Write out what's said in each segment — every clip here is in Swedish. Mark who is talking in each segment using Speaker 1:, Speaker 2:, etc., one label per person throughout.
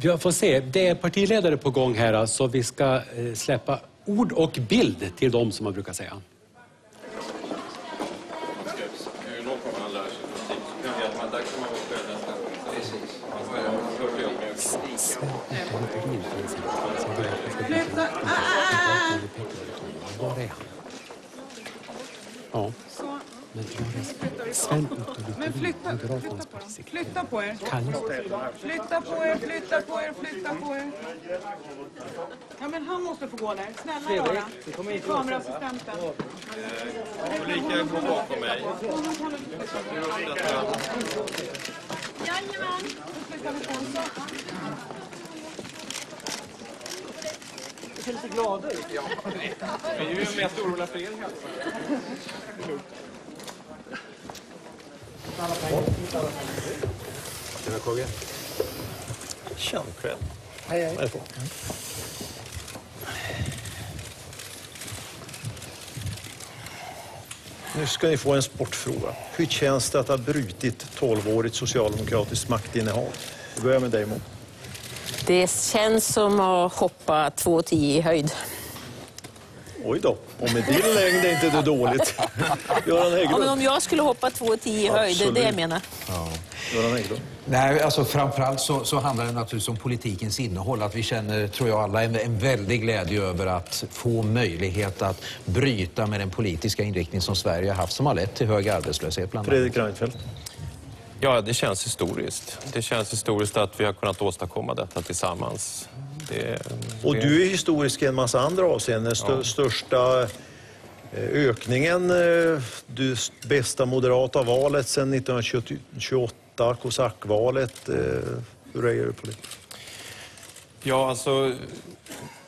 Speaker 1: Jag får se. Det är partiledare på gång här, så vi ska eh, släppa ord och bild till dem som man brukar säga. Men
Speaker 2: flytta, flytta på dem. Flytta på er. Flytta på er, flytta på er, flytta på er. Ja, men han måste få gå där. Snälla rara. Kameraassistenten.
Speaker 3: Ulrika, gå bakom mig.
Speaker 2: Honom kan du flytta på. Jajamän. Då vi på oss.
Speaker 3: Vi är ju mest oroliga för er.
Speaker 1: Tjena KG.
Speaker 4: Tjena kväll.
Speaker 5: Hej, hej.
Speaker 4: Välkommen. Nu ska ni få en sportfråga. Hur känns det att ha brutit 12-årigt socialdemokratiskt maktinnehav? Vi börjar med dig Mo.
Speaker 6: Det känns som att hoppa 2,10 i höjd.
Speaker 4: Oj då, och med din längd är inte det dåligt. Göran
Speaker 6: Ja, men
Speaker 4: Hägglund.
Speaker 6: om jag skulle hoppa 2,10 i höjd, det är det jag menar.
Speaker 4: Göran Hägglund.
Speaker 7: Nej, alltså framförallt så, så handlar det naturligtvis om politikens innehåll. Att vi känner, tror jag alla, en, en väldig glädje över att få möjlighet att bryta med den politiska inriktning som Sverige har haft som har lett till hög arbetslöshet bland annat.
Speaker 4: Fredrik Reinfeldt.
Speaker 3: Ja, det känns historiskt. Det känns historiskt att vi har kunnat åstadkomma detta tillsammans. Det,
Speaker 4: Och
Speaker 3: det-
Speaker 4: du är historisk i en massa andra avseenden. Stö- Största eh, ökningen, eh, du bästa moderata valet sedan 1928, kosackvalet. eh, Hur reagerar du på det?
Speaker 3: Ja, alltså,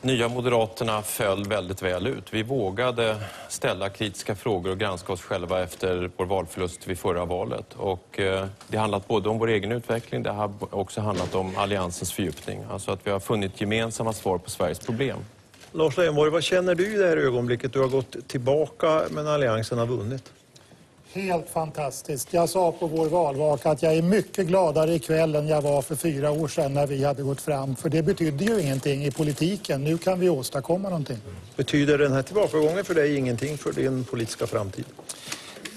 Speaker 3: Nya Moderaterna föll väldigt väl ut. Vi vågade ställa kritiska frågor och granska oss själva efter vår valförlust vid förra valet. Och, eh, det har handlat både om vår egen utveckling, det har också handlat om alliansens fördjupning. Alltså att vi har funnit gemensamma svar på Sveriges problem.
Speaker 4: Lars Leijonborg, vad känner du i det här ögonblicket? Du har gått tillbaka men Alliansen har vunnit.
Speaker 5: Helt fantastiskt. Jag sa på vår valvaka att jag är mycket gladare ikväll än jag var för fyra år sedan när vi hade gått fram. För det betydde ju ingenting i politiken. Nu kan vi åstadkomma någonting.
Speaker 4: Betyder den här tillbakagången för dig ingenting för din politiska framtid?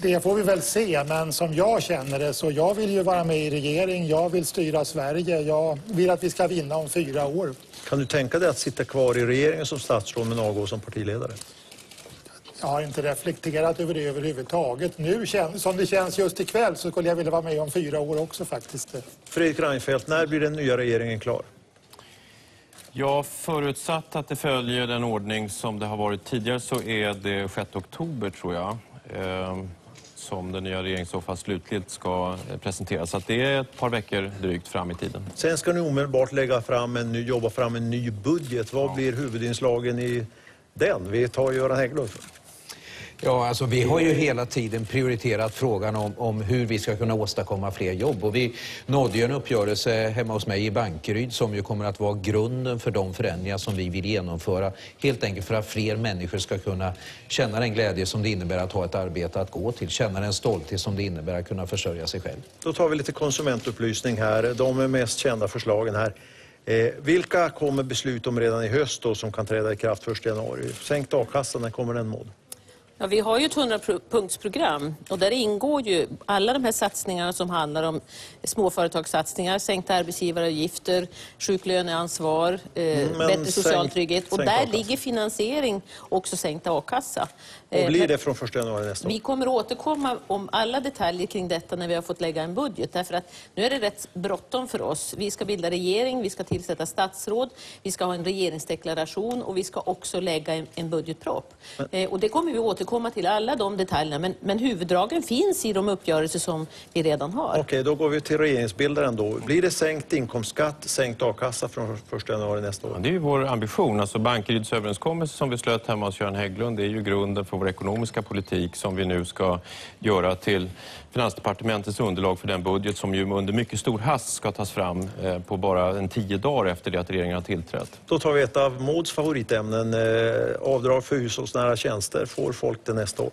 Speaker 5: Det får vi väl se, men som jag känner det så jag vill ju vara med i regering, jag vill styra Sverige, jag vill att vi ska vinna om fyra år.
Speaker 4: Kan du tänka dig att sitta kvar i regeringen som statsråd men avgå som partiledare?
Speaker 5: Jag har inte reflekterat över det överhuvudtaget. Nu som det känns just ikväll så skulle jag vilja vara med om fyra år också faktiskt.
Speaker 4: Fredrik Reinfeldt, när blir den nya regeringen klar?
Speaker 3: Ja, förutsatt att det följer den ordning som det har varit tidigare så är det 6 oktober, tror jag, eh, som den nya regeringen så fall slutligt ska eh, presenteras. Så att det är ett par veckor drygt fram i tiden.
Speaker 4: Sen ska ni omedelbart lägga fram en ny, jobba fram en ny budget. Vad blir huvudinslagen i den? Vi tar Göran Hägglund.
Speaker 7: Ja, alltså vi har ju hela tiden prioriterat frågan om, om hur vi ska kunna åstadkomma fler jobb. Och vi nådde ju en uppgörelse hemma hos mig i Bankeryd som ju kommer att vara grunden för de förändringar som vi vill genomföra. Helt enkelt för att fler människor ska kunna känna den glädje som det innebär att ha ett arbete att gå till. Känna den stolthet som det innebär att kunna försörja sig själv.
Speaker 4: Då tar vi lite konsumentupplysning här. De mest kända förslagen här. Eh, vilka kommer beslut om redan i höst då, som kan träda i kraft 1 januari? Sänkt a-kassa, när kommer den Maud?
Speaker 6: Ja, vi har ju ett 100-punktsprogram och där ingår ju alla de här satsningarna som handlar om småföretagssatsningar, sänkta arbetsgivaravgifter, sjuklöneansvar, eh,
Speaker 4: Mm, men
Speaker 6: bättre social trygghet. Och där ligger finansiering också sänkt a-kassa.
Speaker 4: Och
Speaker 6: Eh,
Speaker 4: blir
Speaker 6: men-
Speaker 4: det från 1 januari nästa år?
Speaker 6: Vi kommer återkomma om alla detaljer kring detta när vi har fått lägga en budget. Därför att nu är det rätt bråttom för oss. Vi ska bilda regering, vi ska tillsätta statsråd, vi ska ha en regeringsdeklaration och vi ska också lägga en, en budgetpropp. Eh, och det kommer vi återkomma till, alla de detaljerna. Men, men huvuddragen finns i de uppgörelser som vi redan har.
Speaker 4: Okej, då går vi till regeringsbildaren då. Blir det sänkt inkomstskatt, sänkt a-kassa från 1 januari nästa
Speaker 3: Ja,
Speaker 4: år?
Speaker 3: det är ju vår ambition. Alltså Bankeryds överenskommelse som vi slöt hemma hos Göran Hägglund det är ju grunden för vår ekonomiska politik som vi nu ska göra till Finansdepartementets underlag för den budget som ju under mycket stor hast ska tas fram eh, på bara en tio dagar efter det att regeringen har tillträtt.
Speaker 4: Då tar vi ett av Mauds favoritämnen. Eh, avdrag för hushållsnära tjänster. Får folk det nästa år?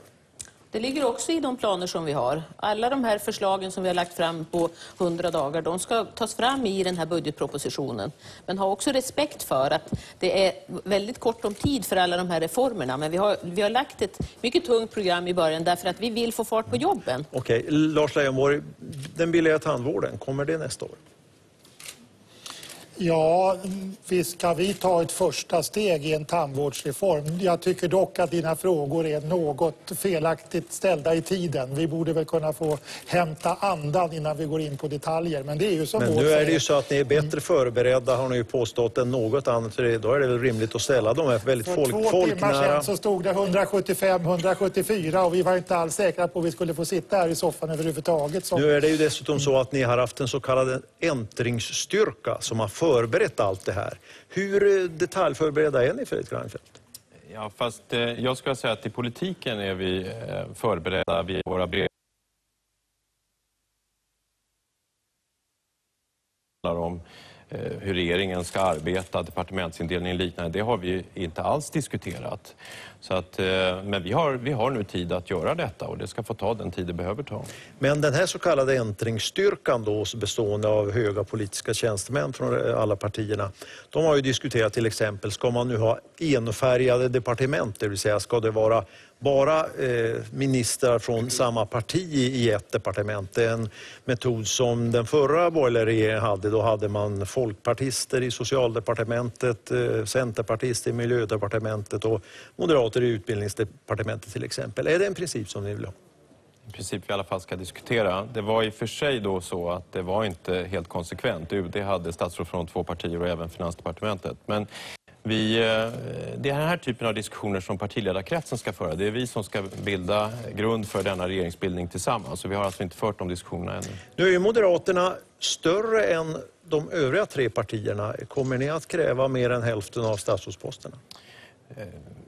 Speaker 6: Det ligger också i de planer som vi har. Alla de här förslagen som vi har lagt fram på 100 dagar, de ska tas fram i den här budgetpropositionen. Men ha också respekt för att det är väldigt kort om tid för alla de här reformerna. Men vi har, vi har lagt ett mycket tungt program i början därför att vi vill få fart på jobben.
Speaker 4: Okej, Lars Leijonborg, den billiga tandvården, kommer det nästa år?
Speaker 5: Ja, visst ska vi ta ett första steg i en tandvårdsreform. Jag tycker dock att dina frågor är något felaktigt ställda i tiden. Vi borde väl kunna få hämta andan innan vi går in på detaljer. Men det är ju som
Speaker 4: Men nu är det ju så att ni är bättre förberedda har ni ju påstått än något annat. För Då är det väl rimligt att ställa de här väldigt
Speaker 5: För
Speaker 4: folk,
Speaker 5: två timmar sedan så stod det 175-174 och vi var inte alls säkra på att vi skulle få sitta här i soffan överhuvudtaget. Så
Speaker 4: Nu är det ju dessutom så att ni har haft en så kallad äntringsstyrka som har förberett allt det här. Hur eh, detaljförberedda är ni Fredrik Reinfeldt?
Speaker 3: Ja, fast eh, jag skulle säga att i politiken är vi eh, förberedda via våra brev. om Eh, hur regeringen ska arbeta, departementsindelning och liknande. Det har vi inte alls diskuterat. Så att, eh, men vi har, vi har nu tid att göra detta och det ska få ta den tid det behöver ta.
Speaker 4: Men den här så kallade äntringsstyrkan då, bestående av höga politiska tjänstemän från alla partierna, de har ju diskuterat till exempel, ska man nu ha enfärgade departement, det vill säga ska det vara bara eh, ministrar från samma parti i ett departement. Det är en metod som den förra borgerliga regeringen hade. Då hade man folkpartister i socialdepartementet, eh, centerpartister i miljödepartementet och moderater i utbildningsdepartementet till exempel. Är det en princip som ni vill ha?
Speaker 3: i princip vi i alla fall ska diskutera. Det var i och för sig då så att det var inte helt konsekvent. UD hade statsråd från två partier och även Finansdepartementet. Men vi, eh, det är den här typen av diskussioner som partiledarkretsen ska föra. Det är vi som ska bilda grund för denna regeringsbildning tillsammans. Så vi har alltså inte fört de diskussionerna ännu.
Speaker 4: Nu är ju Moderaterna större än de övriga tre partierna. Kommer ni att kräva mer än hälften av statsrådsposterna?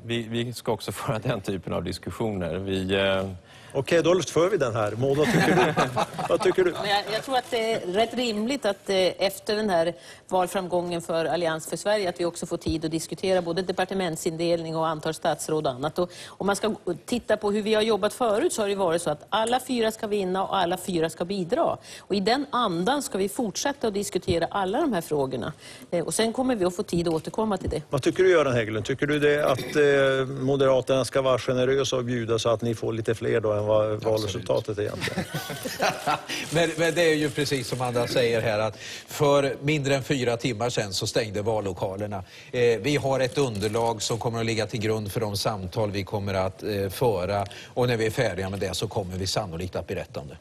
Speaker 3: Vi, vi ska också föra den typen av diskussioner. Vi, eh,
Speaker 4: Okej, då för vi den här. Vad tycker du? vad tycker du?
Speaker 6: Men jag, jag tror att det är rätt rimligt att eh, efter den här valframgången för Allians för Sverige att vi också får tid att diskutera både departementsindelning och antal statsråd och annat. Och om man ska titta på hur vi har jobbat förut så har det varit så att alla fyra ska vinna och alla fyra ska bidra. Och i den andan ska vi fortsätta att diskutera alla de här frågorna. Eh, Och sen kommer vi att få tid att återkomma till det.
Speaker 4: Vad tycker du Göran Hägglund? Tycker du det att eh, Moderaterna ska vara generösa och bjuda så att ni får lite fler då än vad valresultatet egentligen?
Speaker 7: Men, men det är ju precis som Anna säger här att för mindre än fyra timmar sedan så stängde vallokalerna. Eh, vi har ett underlag som kommer att ligga till grund för de samtal vi kommer att eh, föra och när vi är färdiga med det så kommer vi sannolikt att berätta om det.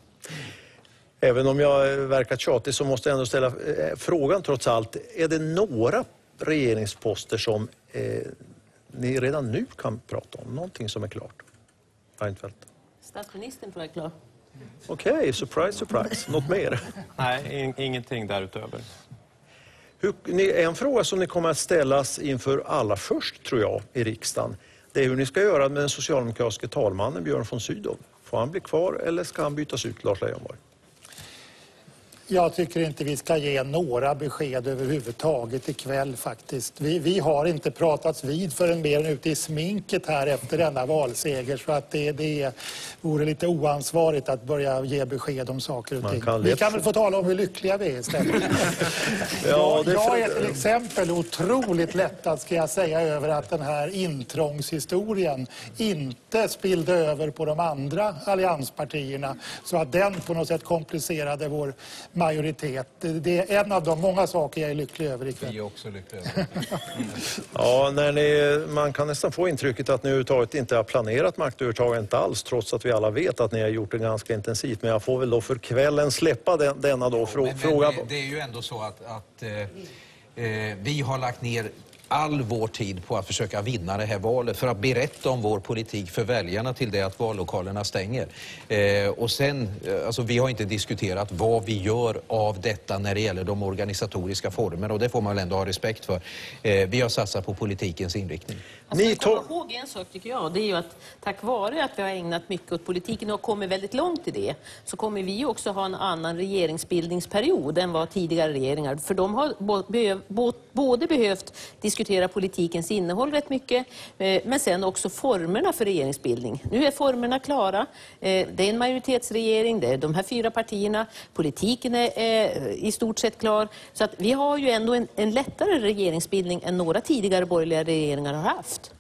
Speaker 4: Även om jag eh, verkar tjatig så måste jag ändå ställa eh, frågan trots allt. Är det några regeringsposter som eh, ni redan nu kan prata om? Någonting som är klart? Reinfeldt.
Speaker 6: Statsministern tror jag är klar.
Speaker 4: Okej, surprise, surprise. Något mer?
Speaker 3: nej, in, ingenting därutöver.
Speaker 4: Hur, ni, en fråga som ni kommer att ställas inför alla först, tror jag, i riksdagen, det är hur ni ska göra med den socialdemokratiske talmannen Björn von Sydow. Får han bli kvar eller ska han bytas ut, Lars Leijonborg?
Speaker 5: Jag tycker inte vi ska ge några besked överhuvudtaget ikväll faktiskt. Vi, vi har inte pratats vid förrän mer än ute i sminket här efter denna valseger så att det, det vore lite oansvarigt att börja ge besked om saker och ting.
Speaker 4: kan
Speaker 5: Vi kan väl få tala om hur lyckliga vi är istället.
Speaker 4: Ja,
Speaker 5: jag,
Speaker 4: det
Speaker 5: jag är till exempel otroligt lättad ska jag säga över att den här intrångshistorien inte spillde över på de andra allianspartierna så att den på något sätt komplicerade vår majoritet. Det- är en av de många saker jag är lycklig över ikväll.
Speaker 7: Vi är också lyckliga.
Speaker 4: Ja, när ni, man kan nästan få intrycket att ni överhuvudtaget inte har planerat maktövertagandet alls, trots att vi alla vet att ni har gjort det ganska intensivt. Men jag får väl då för kvällen släppa den, denna då frå,
Speaker 7: Men,
Speaker 4: fråga.
Speaker 7: men det, det är ju ändå så att, att eh, eh, vi har lagt ner all vår tid på att försöka vinna det här valet för att berätta om vår politik för väljarna till det att vallokalerna stänger. Eh, och sen, eh, alltså vi har inte diskuterat vad vi gör av detta när det gäller de organisatoriska formerna och det får man väl ändå ha respekt för. Eh, vi har satsat på politikens inriktning.
Speaker 6: Ska
Speaker 4: Ni tar-
Speaker 6: ihåg en sak tycker jag. Det är ju att tack vare att vi har ägnat mycket åt politiken och kommit väldigt långt i det så kommer vi också ha en annan regeringsbildningsperiod än vad tidigare regeringar. För de har både behövt diskutera diskutera politikens innehåll rätt mycket, eh, men sen också formerna för regeringsbildning. Nu är formerna klara. Eh, det är en majoritetsregering, det är de här fyra partierna, politiken är är i stort sett klar. Så att vi har ju ändå en, en lättare regeringsbildning än några tidigare borgerliga regeringar har haft.